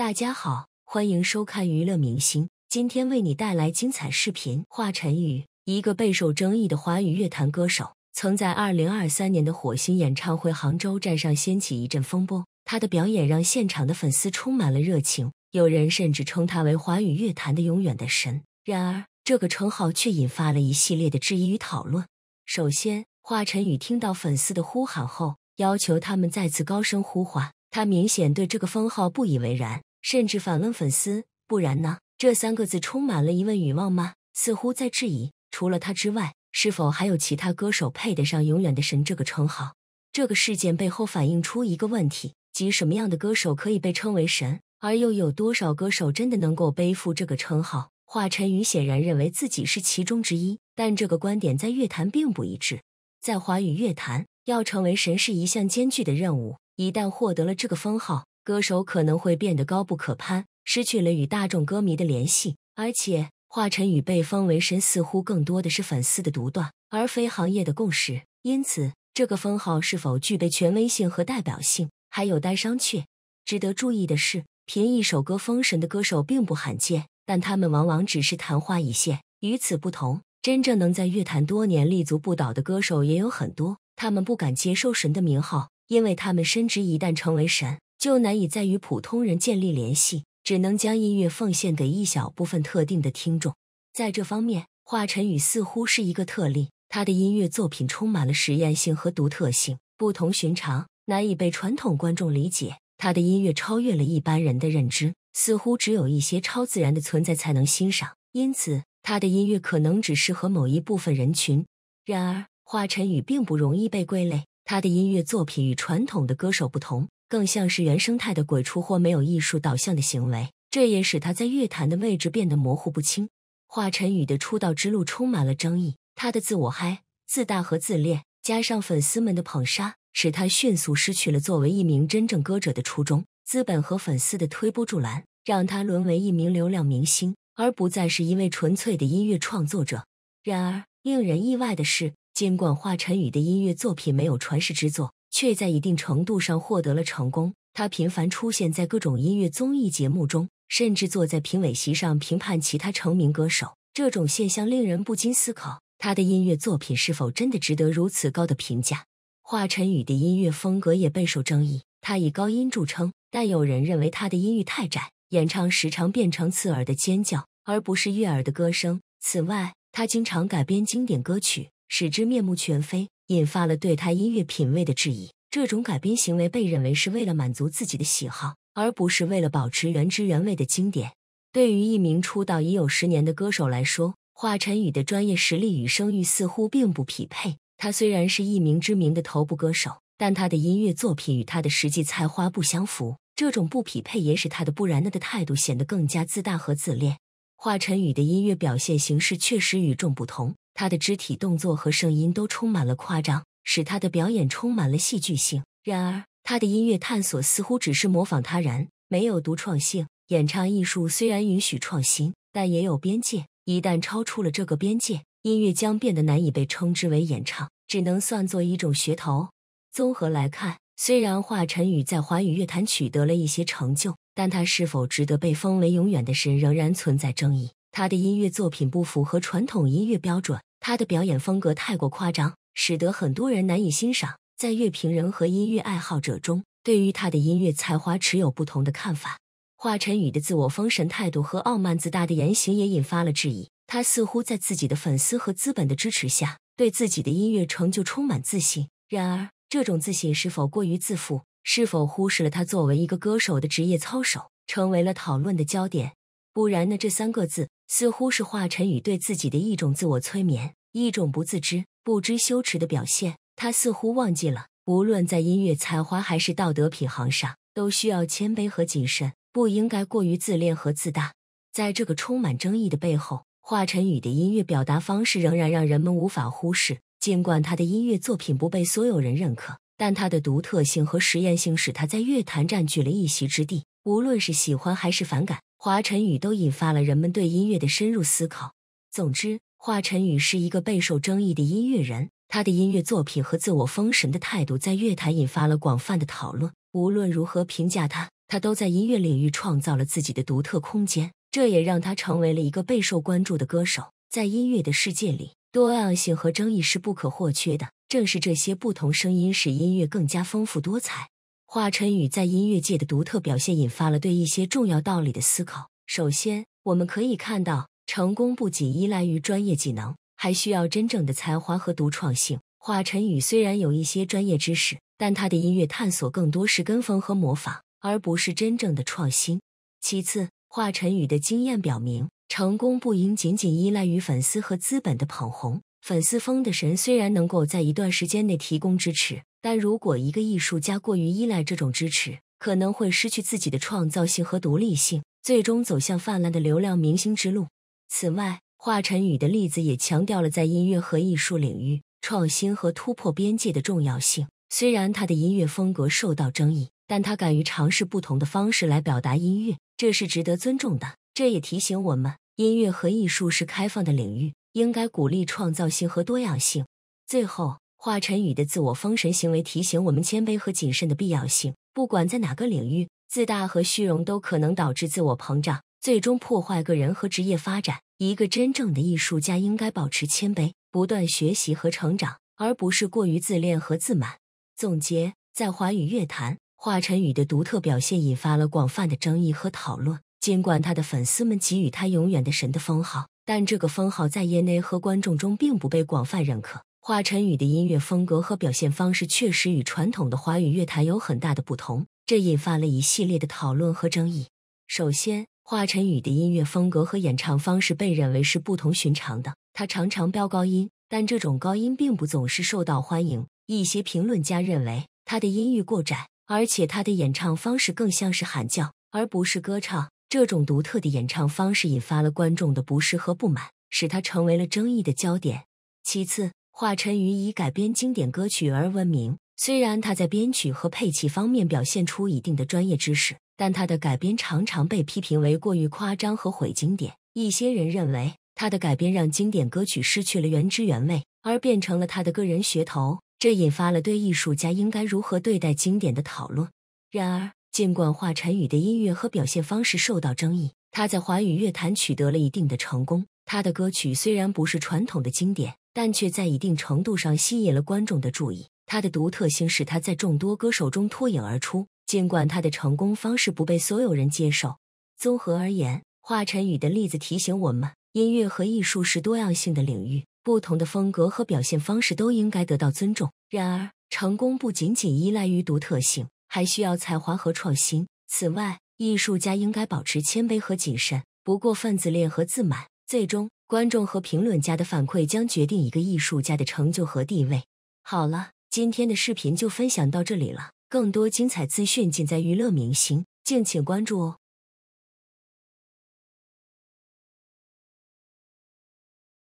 大家好，欢迎收看娱乐明星。今天为你带来精彩视频。华晨宇，一个备受争议的华语乐坛歌手，曾在二零二三年的火星演唱会杭州站上掀起一阵风波。他的表演让现场的粉丝充满了热情，有人甚至称他为华语乐坛的永远的神。然而，这个称号却引发了一系列的质疑与讨论。首先，华晨宇听到粉丝的呼喊后，要求他们再次高声呼唤，他明显对这个封号不以为然。甚至反问粉丝：“不然呢？”这三个字充满了疑问语望吗？似乎在质疑，除了他之外，是否还有其他歌手配得上“永远的神”这个称号？这个事件背后反映出一个问题，即什么样的歌手可以被称为神，而又有多少歌手真的能够背负这个称号？华晨宇显然认为自己是其中之一，但这个观点在乐坛并不一致。在华语乐坛，要成为神是一项艰巨的任务，一旦获得了这个封号。歌手可能会变得高不可攀，失去了与大众歌迷的联系，而且华晨宇被封为神，似乎更多的是粉丝的独断，而非行业的共识。因此，这个封号是否具备权威性和代表性，还有待商榷。值得注意的是，凭一首歌封神的歌手并不罕见，但他们往往只是昙花一现。与此不同，真正能在乐坛多年立足不倒的歌手也有很多，他们不敢接受神的名号，因为他们深知一旦成为神。就难以再与普通人建立联系，只能将音乐奉献给一小部分特定的听众。在这方面，华晨宇似乎是一个特例。他的音乐作品充满了实验性和独特性，不同寻常，难以被传统观众理解。他的音乐超越了一般人的认知，似乎只有一些超自然的存在才能欣赏。因此，他的音乐可能只适合某一部分人群。然而，华晨宇并不容易被归类。他的音乐作品与传统的歌手不同。更像是原生态的鬼畜或没有艺术导向的行为，这也使他在乐坛的位置变得模糊不清。华晨宇的出道之路充满了争议，他的自我嗨、自大和自恋，加上粉丝们的捧杀，使他迅速失去了作为一名真正歌者的初衷。资本和粉丝的推波助澜，让他沦为一名流量明星，而不再是一位纯粹的音乐创作者。然而，令人意外的是，尽管华晨宇的音乐作品没有传世之作。却在一定程度上获得了成功。他频繁出现在各种音乐综艺节目中，甚至坐在评委席上评判其他成名歌手。这种现象令人不禁思考：他的音乐作品是否真的值得如此高的评价？华晨宇的音乐风格也备受争议。他以高音著称，但有人认为他的音域太窄，演唱时常变成刺耳的尖叫，而不是悦耳的歌声。此外，他经常改编经典歌曲，使之面目全非。引发了对他音乐品味的质疑。这种改编行为被认为是为了满足自己的喜好，而不是为了保持原汁原味的经典。对于一名出道已有十年的歌手来说，华晨宇的专业实力与声誉似乎并不匹配。他虽然是一名知名的头部歌手，但他的音乐作品与他的实际才华不相符。这种不匹配也使他的不然的的态度显得更加自大和自恋。华晨宇的音乐表现形式确实与众不同。他的肢体动作和声音都充满了夸张，使他的表演充满了戏剧性。然而，他的音乐探索似乎只是模仿他人，没有独创性。演唱艺术虽然允许创新，但也有边界。一旦超出了这个边界，音乐将变得难以被称之为演唱，只能算作一种噱头。综合来看，虽然华晨宇在华语乐坛取得了一些成就，但他是否值得被封为永远的神，仍然存在争议。他的音乐作品不符合传统音乐标准。他的表演风格太过夸张，使得很多人难以欣赏。在乐评人和音乐爱好者中，对于他的音乐才华持有不同的看法。华晨宇的自我封神态度和傲慢自大的言行也引发了质疑。他似乎在自己的粉丝和资本的支持下，对自己的音乐成就充满自信。然而，这种自信是否过于自负？是否忽视了他作为一个歌手的职业操守，成为了讨论的焦点？不然呢？这三个字。似乎是华晨宇对自己的一种自我催眠，一种不自知、不知羞耻的表现。他似乎忘记了，无论在音乐才华还是道德品行上，都需要谦卑和谨慎，不应该过于自恋和自大。在这个充满争议的背后，华晨宇的音乐表达方式仍然让人们无法忽视。尽管他的音乐作品不被所有人认可，但他的独特性和实验性使他在乐坛占据了一席之地。无论是喜欢还是反感。华晨宇都引发了人们对音乐的深入思考。总之，华晨宇是一个备受争议的音乐人，他的音乐作品和自我封神的态度在乐坛引发了广泛的讨论。无论如何评价他，他都在音乐领域创造了自己的独特空间，这也让他成为了一个备受关注的歌手。在音乐的世界里，多样性和争议是不可或缺的。正是这些不同声音，使音乐更加丰富多彩。华晨宇在音乐界的独特表现，引发了对一些重要道理的思考。首先，我们可以看到，成功不仅依赖于专业技能，还需要真正的才华和独创性。华晨宇虽然有一些专业知识，但他的音乐探索更多是跟风和模仿，而不是真正的创新。其次，华晨宇的经验表明，成功不应仅仅依赖于粉丝和资本的捧红。粉丝风的神虽然能够在一段时间内提供支持，但如果一个艺术家过于依赖这种支持，可能会失去自己的创造性和独立性，最终走向泛滥的流量明星之路。此外，华晨宇的例子也强调了在音乐和艺术领域创新和突破边界的重要性。虽然他的音乐风格受到争议，但他敢于尝试不同的方式来表达音乐，这是值得尊重的。这也提醒我们，音乐和艺术是开放的领域。应该鼓励创造性和多样性。最后，华晨宇的自我封神行为提醒我们谦卑和谨慎的必要性。不管在哪个领域，自大和虚荣都可能导致自我膨胀，最终破坏个人和职业发展。一个真正的艺术家应该保持谦卑，不断学习和成长，而不是过于自恋和自满。总结：在华语乐坛，华晨宇的独特表现引发了广泛的争议和讨论。尽管他的粉丝们给予他“永远的神”的封号。但这个封号在业内和观众中并不被广泛认可。华晨宇的音乐风格和表现方式确实与传统的华语乐坛有很大的不同，这引发了一系列的讨论和争议。首先，华晨宇的音乐风格和演唱方式被认为是不同寻常的。他常常飙高音，但这种高音并不总是受到欢迎。一些评论家认为他的音域过窄，而且他的演唱方式更像是喊叫，而不是歌唱。这种独特的演唱方式引发了观众的不适和不满，使他成为了争议的焦点。其次，华晨宇以改编经典歌曲而闻名。虽然他在编曲和配器方面表现出一定的专业知识，但他的改编常常被批评为过于夸张和毁经典。一些人认为他的改编让经典歌曲失去了原汁原味，而变成了他的个人噱头，这引发了对艺术家应该如何对待经典的讨论。然而，尽管华晨宇的音乐和表现方式受到争议，他在华语乐坛取得了一定的成功。他的歌曲虽然不是传统的经典，但却在一定程度上吸引了观众的注意。他的独特性使他在众多歌手中脱颖而出。尽管他的成功方式不被所有人接受，综合而言，华晨宇的例子提醒我们，音乐和艺术是多样性的领域，不同的风格和表现方式都应该得到尊重。然而，成功不仅仅依赖于独特性。还需要才华和创新。此外，艺术家应该保持谦卑和谨慎，不过分自恋和自满。最终，观众和评论家的反馈将决定一个艺术家的成就和地位。好了，今天的视频就分享到这里了，更多精彩资讯尽在娱乐明星，敬请关注哦。